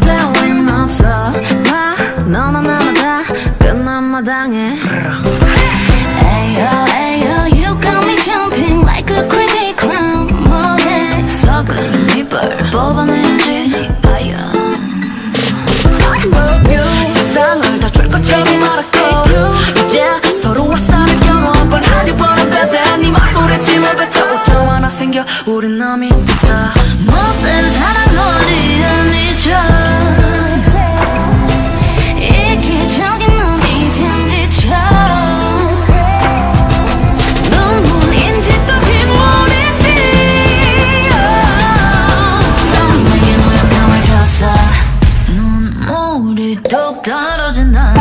따윈 없어. 다 너나 나나 다 끝난 마당에. Ayo ayo you got me jumping like a crazy clown. 뭐해? 썩은 이빨 뽑아내야지. 서로와 싸를 겨눠 뻔하려 버린 바다 네 우린 남이 됐다 우리 뚝 떨어진 난